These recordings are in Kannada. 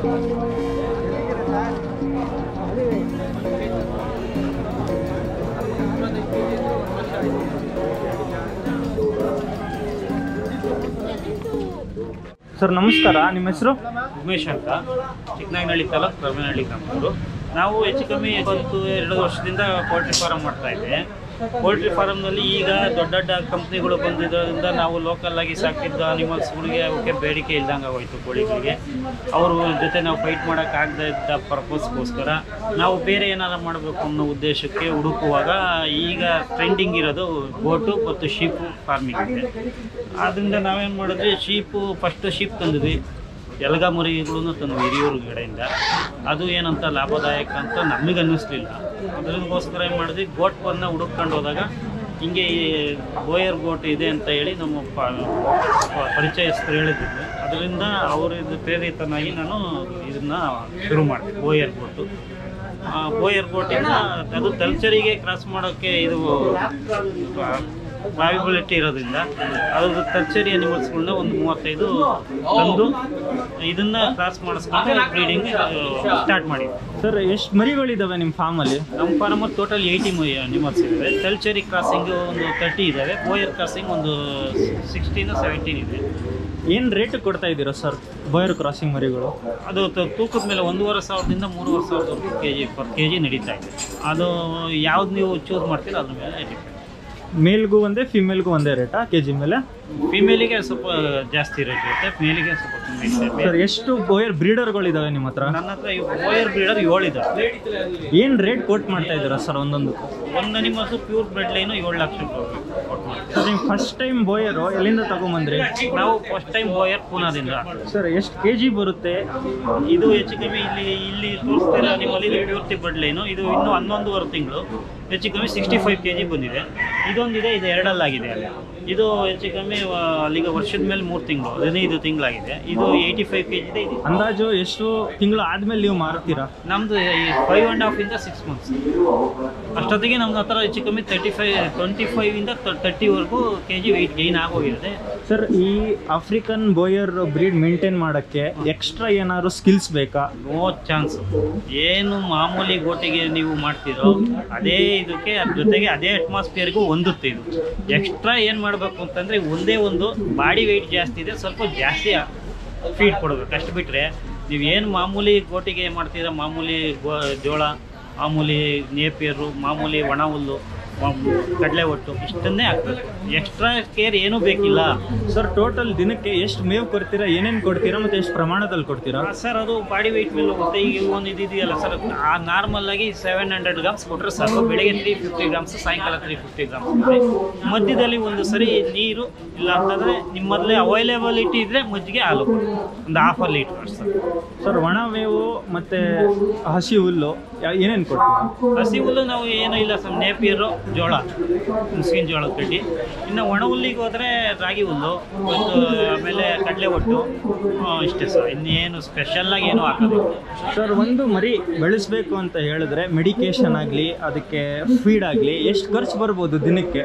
ಸರ್, ನಮಸ್ಕಾರ. ನಿಮ್ಮ ಹೆಸರು? ಉಮೇಶ್ ಅಂತ. ಚಿಕ್ಕನಾಗನಹಳ್ಳಿ ತಾಲೂಕು ಕರ್ಮನಹಳ್ಳಿ ಗ್ರಾಮದವರು. ನಾವು ಹೆಚ್ಚು ಕಮ್ಮಿ ಒಂದು ಎರಡು ವರ್ಷದಿಂದ ಪೋಲ್ಟ್ರಿ ಫಾರಂ ಮಾಡ್ತಾ ಇದ್ದೆ ಪೋಲ್ಟ್ರಿ ಫಾರ್ಮ್ನಲ್ಲಿ ಈಗ ದೊಡ್ಡ ದೊಡ್ಡ ಕಂಪ್ನಿಗಳು ಬಂದಿದ್ದರಿಂದ ನಾವು ಲೋಕಲ್ ಆಗಿ ಸಾಕಿದ್ದ ಅನಿಮಲ್ಸ್ಗಳಿಗೆ ಅವಕ್ಕೆ ಬೇಡಿಕೆ ಇಲ್ದಂಗೆ ಆಗೋಯ್ತು ಕೋಳಿಗಳಿಗೆ. ಅವರು ಜೊತೆ ನಾವು ಫೈಟ್ ಮಾಡೋಕ್ಕಾಗದೇ ಇದ್ದ ಪರ್ಪಸ್ಗೋಸ್ಕರ ನಾವು ಬೇರೆ ಏನಾರು ಮಾಡಬೇಕು ಅನ್ನೋ ಉದ್ದೇಶಕ್ಕೆ ಹುಡುಕುವಾಗ ಈಗ ಟ್ರೆಂಡಿಂಗ್ ಇರೋದು ಬೋಟು ಮತ್ತು ಶೀಪು ಫಾರ್ಮಿಂಗ್ ಇದೆ. ಆದ್ದರಿಂದ ನಾವೇನು ಮಾಡಿದ್ವಿ ಶೀಪು ಫಸ್ಟ್ ಶೀಪ್ ತಂದಿದ್ವಿ. ಎಲ್ಗ ಮರಿಗಳನ್ನು ತಂದು ಹಿರಿಯೂರು ಅದು ಏನಂತ ಲಾಭದಾಯಕ ಅಂತ ನಮಗೆ ಅನ್ನಿಸ್ಲಿಲ್ಲ ಅದಕ್ಕೋಸ್ಕರ ಏನು ಮಾಡಿದ್ವಿ? ಗೋಟ್ ಬಂದ ಹುಡುಕೊಂಡು ಹೋದಾಗ ಹಿಂಗೆ ಈ ಬೋಯರ್ ಗೋಟ್ ಇದೆ ಅಂತ ಹೇಳಿ ನಮ್ಮ ಪರಿಚಯಸ್ಥರು ಹೇಳಿದ್ರು. ಅದರಿಂದ ಅವರಿಂದ ಪ್ರೇರಿತನಾಗಿ ನಾನು ಇದನ್ನು ಶುರು ಮಾಡಿದೆ, ಬೋಯರ್ ಗೋಟು. ಬೋಯರ್ ಬೋಟಿಂದ ಅದು ತಲ್ಚರಿಗೆ ಕ್ರಾಸ್ ಮಾಡೋಕ್ಕೆ ಇದು ವಾವಿಬಿಲಿಟಿ ಇರೋದ್ರಿಂದ ಅದ್ರ ತರ್ಚರಿ ಅನಿಮಲ್ಸ್ಗಳನ್ನ ಒಂದು ಮೂವತ್ತೈದು ತಂದು ಇದನ್ನ ಕ್ರಾಸ್ ಮಾಡಿಸ್ಕೊಂಡು ಬ್ರೀಡಿಂಗ್ ಸ್ಟಾರ್ಟ್ ಮಾಡಿ ಸರ್ ಎಷ್ಟು ಮರಿಗಳಿದ್ದಾವೆ ನಿಮ್ಮ ಫಾರ್ಮಲ್ಲಿ ನಮ್ಮ ಫಾರ್ಮಲ್ಲಿ ಟೋಟಲ್ ಏಯ್ಟಿ ಅನಿಮಲ್ಸ್ ಇದ್ದಾವೆ ತಲ್ಚೇರಿ ಕ್ರಾಸಿಂಗ್ ಒಂದು ತರ್ಟಿ ಇದ್ದಾವೆ ಬೋಯರ್ ಕ್ರಾಸಿಂಗ್ ಒಂದು ಸಿಕ್ಸ್ಟೀನ್ ಸೆವೆಂಟೀನ್ ಇದೆ. ಏನು ರೇಟ್ ಕೊಡ್ತಾ ಇದ್ದೀರಾ ಸರ್ ಬಾಯರ್ ಕ್ರಾಸಿಂಗ್ ಮರಿಗಳು? ಅದು ತೂಕದ ಮೇಲೆ ಒಂದೂವರೆ ಸಾವಿರದಿಂದ ಮೂರುವರೆ ಸಾವಿರದವರೆಗೂ K G per K G ನಡೀತಾ ಇದೆ. ಅದು ಯಾವ್ದು ನೀವು ಚೂಸ್ ಮಾಡ್ತೀರಾ ಅದ್ರ ಮೇಲೆ ಡಿಪೆಂಡ್ ಮೇಲ್ಗೂ ಒಂದೇ ಫಿಮೇಲ್ಗೂ ಒಂದೇ ರೇಟಾ ಕೆ ಜಿ ಮೇಲೆ? ಫಿಮೇಲಿಗೆ ಸ್ವಲ್ಪ ಜಾಸ್ತಿ ರೇಟ್ ಇರುತ್ತೆ ಮೇಲಿಗೆ ಸ್ವಲ್ಪ ಕಮ್ಮಿ ಇರುತ್ತೆ. ಸರ್ ಎಷ್ಟು ಬೋಯರ್ ಬ್ರೀಡರ್ಗಳಿದಾವೆ ನಿಮ್ಮ ಹತ್ರ? ನನ್ನ ಹತ್ರ ಬೋಯರ್ ಬ್ರೀಡರ್ ಇದೆ ಏನು ರೇಟ್ ಕೋಟ್ ಮಾಡ್ತಾ ಇದ್ದೀರಾ ಸರ್ ಒಂದೊಂದು? ಒಂದು ಅನಿಮಲ್ಸು ಪ್ಯೂರ್ ಬ್ರೆಡ್ ಲೈನು ಏಳು ಲಕ್ಷ ಸರ್ ನೀವು ಫಸ್ಟ್ ಟೈಮ್ ಬೋಯರು ಎಲ್ಲಿಂದ ತಗೊಂಬಂದ್ರಿ? ನಾವು ಫಸ್ಟ್ ಟೈಮ್ ಬೋಯರ್ ಪೂನಾದಿಂದ. ಸರ್ ಎಷ್ಟು ಕೆ ಜಿ ಬರುತ್ತೆ? ಇದು ಹೆಚ್ಚು ಕಮ್ಮಿ ಇಲ್ಲಿ ಇಲ್ಲಿ ತೋರಿಸ್ತೀರಾ ನಿಮ್ಮಲ್ಲಿ ಇದು ಪ್ಯೂರ್ತಿ ಬ್ರೆಡ್ ಲೈನು ಇದು ಇನ್ನೂ ಹನ್ನೊಂದುವರೆ ತಿಂಗಳು. ಹೆಚ್ಚು ಕಮ್ಮಿ ಸಿಕ್ಸ್ಟಿ ಫೈವ್ ಕೆ ಜಿ ಬಂದಿದೆ. ಇದೊಂದಿದೆ ಇದು ಎರಡಲ್ಲಾಗಿದೆ ಇದು ಹೆಚ್ಚು ಕಮ್ಮಿ ಅಲ್ಲಿಗೆ ವರ್ಷದ ಮೇಲೆ ಮೂರು ತಿಂಗಳು ಹದಿನೈದು ತಿಂಗಳಾಗಿದೆ. ಇದು ಏಯ್ಟಿ ಫೈವ್ ಕೆ ಜಿ ಇದೆ. ಅಂದಾಜು ಎಷ್ಟು ತಿಂಗಳು ಆದ್ಮೇಲೆ ನೀವು ಮಾರುತ್ತೀರಾ? ನಮ್ದು ಫೈವ್ ಆ್ಯಂಡ್ ಹಾಫ್ ಇಂದ ಸಿಕ್ಸ್ ಮಂತ್ಸ್ ಅಷ್ಟೊತ್ತಿಗೆ ನಮ್ದು ಹತ್ರ ಹೆಚ್ಚು ಕಮ್ಮಿ ತರ್ಟಿ ಫೈವ್ ಟ್ವೆಂಟಿ ಫೈವ್ ಇಂದ ತರ್ಟಿವರೆಗೂ ಕೆ ಜಿ ವೆಯ್ಟ್ ಗೈನ್ ಆಗೋಗಿರುತ್ತೆ. ಸರ್ ಈ ಆಫ್ರಿಕನ್ ಬೋಯರ್ ಬ್ರೀಡ್ ಮೇಂಟೈನ್ ಮಾಡೋಕ್ಕೆ ಎಕ್ಸ್ಟ್ರಾ ಏನಾದ್ರು ಸ್ಕಿಲ್ಸ್ ಬೇಕಾ? ನೋ ಚಾನ್ಸ್ ಏನು ಮಾಮೂಲಿ ಗೋಟಿಗೆ ನೀವು ಮಾಡ್ತೀರೋ ಅದೇ ಇದಕ್ಕೆ ಅದ್ರ ಜೊತೆಗೆ ಅದೇ ಅಟ್ಮಾಸ್ಫಿಯರ್ಗೂ ಹೊಂದುತ್ತೆ ಇದು. ಎಕ್ಸ್ಟ್ರಾ ಏನು ಮಾಡಬೇಕು ಅಂತಂದರೆ ಒಂದೇ ಒಂದು ಬಾಡಿ ವೆಯ್ಟ್ ಜಾಸ್ತಿ ಇದೆ ಸ್ವಲ್ಪ ಜಾಸ್ತಿ ಫೀಡ್ ಕೊಡಬೇಕು. ಅಷ್ಟು ಬಿಟ್ಟರೆ ನೀವು ಏನು ಮಾಮೂಲಿ ಗೋಟಿಗೆ ಮಾಡ್ತೀರಾ ಮಾಮೂಲಿ ಗೋ ಜೋಳ, ಮಾಮೂಲಿ ನೇಪಿಯರು, ಮಾಮೂಲಿ ಒಣ ಹುಲ್ಲು ಕಡಲೆ ಒಟ್ಟು. ಇಷ್ಟನ್ನೇ ಆಗ್ತದೆ ಎಕ್ಸ್ಟ್ರಾ ಕೇರ್ ಏನೂ ಬೇಕಿಲ್ಲ. ಸರ್ ಟೋಟಲ್ ದಿನಕ್ಕೆ ಎಷ್ಟು ಮೇವು ಕೊಡ್ತೀರಾ? ಏನೇನು ಕೊಡ್ತೀರಾ? ಮತ್ತು ಎಷ್ಟು ಪ್ರಮಾಣದಲ್ಲಿ ಕೊಡ್ತೀರಾ? ಸರ್ ಅದು ಬಾಡಿ ವೆಯ್ಟ್ ಮೇಲೆ ಹೋಗುತ್ತೆ. ಈಗ ಒಂದು ಇದು ಇದೆಯಲ್ಲ ಸರ್ ಆ ನಾರ್ಮಲ್ ಆಗಿ ಸೆವೆನ್ ಹಂಡ್ರೆಡ್ ಗ್ರಾಮ್ಸ್ ಕೊಟ್ಟರೆ ಸರ್ ಬೆಳಗ್ಗೆ ತ್ರೀ ಫಿಫ್ಟಿ ಗ್ರಾಮ್ಸ್ ಸಾಯಂಕಾಲ ತ್ರೀ ಫಿಫ್ಟಿ ಗ್ರಾಮ್ಸ್ ಮಧ್ಯದಲ್ಲಿ ಒಂದು ಸರಿ ನೀರು ಇಲ್ಲ ಅಂತಂದರೆ ನಿಮ್ಮ ಮೊದಲೇ ಅವೈಲೇಬಿಲಿಟಿ ಇದ್ದರೆ ಮಜ್ಜಿಗೆ ಹಾಲು. ಒಂದು ಹಾಫ್ ಅಲ್ಲಿ ಲೀಟರ್ ಸರ್ ಸರ್ ಒಣ ಮೇವು ಮತ್ತು ಹಸಿ ಹುಲ್ಲು ಏನೇನು ಕೊಡ್ತೀರಾ? ಹಸಿ ಹುಲ್ಲು ನಾವು ಏನೂ ಇಲ್ಲ ಸರ್ ನೇಪಿಯರು ಜೋಳ ಮುಸ್ಕಿನ ಜೋಳದ ಕಡ್ಡಿ ಇನ್ನು ಒಣ ಹುಲ್ಲಿಗೆ ಹೋದರೆ ರಾಗಿ ಹುಲ್ಲು ಒಂದು ಆಮೇಲೆ ಕಡಲೆ ಒಟ್ಟು ಇಷ್ಟೇ ಸರ್. ಇನ್ನೇನು ಸ್ಪೆಷಲ್ಲಾಗಿ ಏನೂ ಹಾಕೋದು ಸರ್, ಒಂದು ಮರಿ ಬೆಳೆಸಬೇಕು ಅಂತ ಹೇಳಿದ್ರೆ ಮೆಡಿಕೇಶನ್ ಆಗಲಿ, ಅದಕ್ಕೆ ಫೀಡ್ ಆಗಲಿ, ಎಷ್ಟು ಖರ್ಚು ಬರ್ಬೋದು ದಿನಕ್ಕೆ?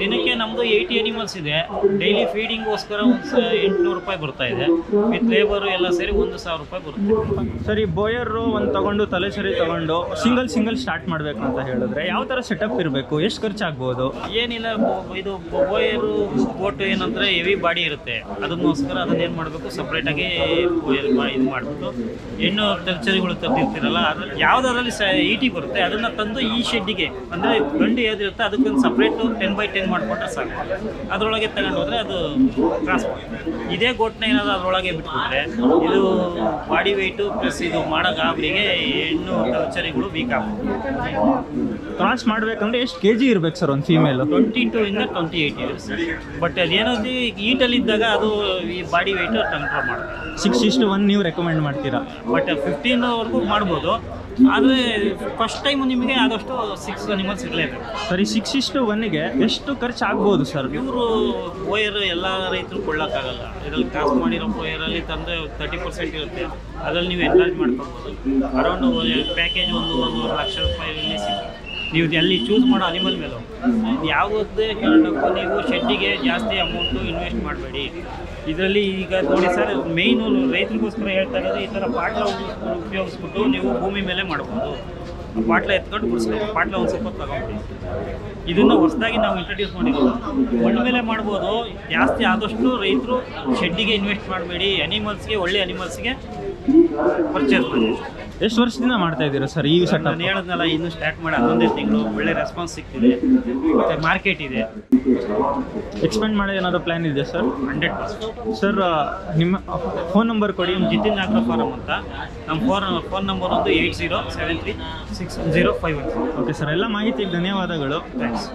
ದಿನಕ್ಕೆ ನಮ್ಮದು ಏಯ್ಟಿ ಅನಿಮಲ್ಸ್ ಇದೆ. ಡೈಲಿ ಫೀಡಿಂಗ್ಗೋಸ್ಕರ ಒಂದು ಎಂಟುನೂರು ರೂಪಾಯಿ ಬರ್ತಾ ಇದೆ. ವಿತ್ ಲೇಬರು ಎಲ್ಲ ಸೇರಿ ಒಂದು ಸಾವಿರ ರೂಪಾಯಿ ಬರುತ್ತೆ. ಸರಿ ಬೋಯರು ಒಂದು ತಗೊಂಡು ತಲೆಸರಿ ತಗೊಂಡು ಸಿಂಗಲ್ ಸಿಂಗಲ್ ಸ್ಟಾರ್ಟ್ ಮಾಡಬೇಕು ಅಂತ ಹೇಳಿದ್ರೆ ಯಾವ ಥರ ಸೆಟಪ್ ಇರಬೇಕು? ಎಷ್ಟು ಖರ್ಚಾಗ್ಬೋದು? ಏನಿಲ್ಲ ಇದು ಬೋಯರು ಬೋಟು ಏನಂದ್ರೆ ಹೆವಿ ಬಾಡಿ ಇರುತ್ತೆ. ಅದಕ್ಕೋಸ್ಕರ ಅದನ್ನ ಏನು ಮಾಡಬೇಕು? ಸಪ್ರೇಟಾಗಿ ಇದು ಮಾಡಿಬಿಟ್ಟು ಹೆಣ್ಣು ಕಲ್ಚರಿಗಳು ತಂದಿರ್ತೀರಲ್ಲ ಅದ್ರಲ್ಲಿ ಯಾವುದರಲ್ಲಿ ಸ ಈಟಿ ಬರುತ್ತೆ ಅದನ್ನು ತಂದು ಈ ಶೆಡ್ಡಿಗೆ ಅಂದರೆ ಗಂಡು ಏದಿರುತ್ತೆ ಅದಕ್ಕೊಂದು ಸಪ್ರೇಟು ಟೆನ್ ಬೈ ಟೆನ್ ಮಾಡಿಕೊಂಡ್ರೆ ಸಾಕು. ಅದರೊಳಗೆ ತಗೊಂಡು ಹೋದರೆ ಅದು ಕ್ರಾಸ್ ಇದೇ ಗೋಟ್ನ ಏನಾದರೂ ಅದರೊಳಗೆ ಬಿಟ್ಬಿಟ್ರೆ ಇದು ಬಾಡಿ ವೆಯ್ಟು ಪ್ಲಸ್ ಇದು ಮಾಡೋ ಗಾಬರಿಗೆ ಹೆಣ್ಣು ಕಲ್ಚರಿಗಳು ವೀಕ್ ಆಗ್ಬೋದು ಕ್ರಾಸ್ ಮಾಡಬೇಕಂದ್ರೆ ಎಷ್ಟು ಕೆ ಜಿ ಇರ್ಬೇಕು ಸರ್ ಒಂದು ಫೀಮೇಲ್ ಟ್ವೆಂಟಿ ಟು ಇಂದ ಟ್ವೆಂಟಿ ಏಯ್ಟ್ ಇಯರ್ಸ್ ಬಟ್ ಅದೇನಂದ್ರೆ ಈಟಲ್ಲಿ ಇದ್ದಾಗ ಅದು ಈ ಬಾಡಿ ವೆಯ್ಟು ಕಂಟ್ರೋಲ್ ಮಾಡ್ತಾರೆ. ಸಿಕ್ಸ್ ಇಷ್ಟು ಒನ್ ನೀವು ರೆಕಮೆಂಡ್ ಮಾಡ್ತೀರಾ? ಬಟ್ ಫಿಫ್ಟೀನ್ವರೆಗೂ ಮಾಡ್ಬೋದು. ಆದರೆ ಫಸ್ಟ್ ಟೈಮ್ ನಿಮಗೆ ಆದಷ್ಟು ಸಿಕ್ಸ್ ಅನಿಮಲ್ಸ್ ಇರಲೇಬೇಕು. ಸರಿ ಸಿಕ್ಸ್ ಇಷ್ಟು ಒನ್ಗೆ ಎಷ್ಟು ಖರ್ಚು ಆಗ್ಬೋದು ಸರ್ ಇವರು ವೈರ್ ಎಲ್ಲ ರೈತರು ಕೊಳ್ಳೋಕ್ಕಾಗಲ್ಲ. ಇದರಲ್ಲಿ ಕಾಸ್ಟ್ ಮಾಡಿರೋ ಅಲ್ಲಿ ತಂದರೆ ತರ್ಟಿ ಪರ್ಸೆಂಟ್ ಇರುತ್ತೆ. ಅದರಲ್ಲಿ ನೀವು ಎನ್ಲಾರ್ಜ್ ಮಾಡ್ಕೊಬೋದು. ಅರೌಂಡ್ ಪ್ಯಾಕೇಜ್ ಒಂದು ಒಂದೂವರೆ ಲಕ್ಷ ರೂಪಾಯಿ ಸಿಗುತ್ತೆ. ನೀವು ಎಲ್ಲಿ ಚೂಸ್ ಮಾಡೋ ಅನಿಮಲ್ ಮೇಲೂ ಯಾವುದೇ ಕಾರಣಕ್ಕೂ ನೀವು ಶೆಡ್ಡಿಗೆ ಜಾಸ್ತಿ ಅಮೌಂಟು ಇನ್ವೆಸ್ಟ್ ಮಾಡಬೇಡಿ. ಇದರಲ್ಲಿ ಈಗ ನೋಡಿ ಸರ್ ಮೇಯ್ನು ರೈತರಿಗೋಸ್ಕರ ಹೇಳ್ತಾ ಇರೋದು ಈ ಥರ ಪಾಟ್ಲ ಉಪಯೋಗಿಸ್ಬಿಟ್ಟು ನೀವು ಭೂಮಿ ಮೇಲೆ ಮಾಡ್ಬೋದು. ಪಾಟ್ಲ ಎತ್ಕೊಂಡು ಬಿಡಿಸ್ಬೇಕು ಪಾಟ್ಲ ಒಂದು ಸ್ವಲ್ಪ ತಗೊಂಡು ಇದನ್ನು ಹೊಸದಾಗಿ ನಾವು ಇಂಟ್ರಡ್ಯೂಸ್ ಮಾಡಿರೋದು ಮಣ್ಣು ಮೇಲೆ ಮಾಡ್ಬೋದು. ಜಾಸ್ತಿ ಆದಷ್ಟು ರೈತರು ಶೆಡ್ಡಿಗೆ ಇನ್ವೆಸ್ಟ್ ಮಾಡಬೇಡಿ. ಅನಿಮಲ್ಸ್ಗೆ ಒಳ್ಳೆ ಅನಿಮಲ್ಸ್ಗೆ ಪರ್ಚೇಸ್ ಮಾಡಿ. ಎಷ್ಟು ವರ್ಷದಿಂದ ಮಾಡ್ತಾ ಇದ್ದೀರಾ ಸರ್ ಈ ಸೆಟ್ ನಾನು ಹೇಳಿದ್ನಲ್ಲ ಇನ್ನು ಸ್ಟಾರ್ಟ್ ಮಾಡಿ ಹನ್ನೊಂದೇ ತಿಂಗಳು ಒಳ್ಳೆ ರೆಸ್ಪಾನ್ಸ್ ಸಿಗ್ತಿದೆ. ಮತ್ತೆ ಮಾರ್ಕೆಟ್ ಇದೆ. ಎಕ್ಸ್ಪೆಂಡ್ ಮಾಡೋದು ಏನಾದರೂ ಪ್ಲ್ಯಾನ್ ಇದೆ ಸರ್? ಹಂಡ್ರೆಡ್ ಪರ್ಸೆಂಟ್ ಸರ್ ನಿಮ್ಮ ಫೋನ್ ನಂಬರ್ ಕೊಡಿ. ನಮ್ಮ ಜಿತಿನ್ ಫಾರಮ್ ಅಂತ. ನಮ್ಮ ಫೋನ್ ಫೋನ್ ನಂಬರ್ ಒಂದು eight zero seven three six zero five one okay sir ಎಲ್ಲ ಮಾಹಿತಿಗೆ ಧನ್ಯವಾದಗಳು. ಥ್ಯಾಂಕ್ಸ್